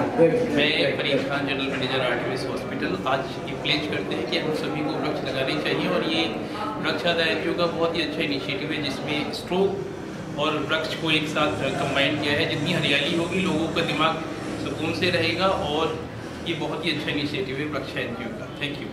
मैं Farid Khan general manager Artemis hospital आज ये प्लेज करते हैं कि हम सभी को वृक्ष लगाने चाहिए और ये वृक्षादा एन का बहुत ही अच्छा इनिशिएटिव है जिसमें स्ट्रोक और वृक्ष को एक साथ कंबाइन किया है। जितनी हरियाली होगी लोगों का दिमाग सुकून से रहेगा और ये बहुत ही अच्छा इनिशिएटिव है वृक्षा एन का। Thank you